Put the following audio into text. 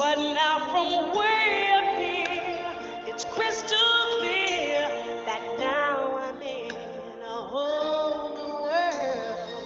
But now from way up here, it's crystal clear that now I'm in a whole new world.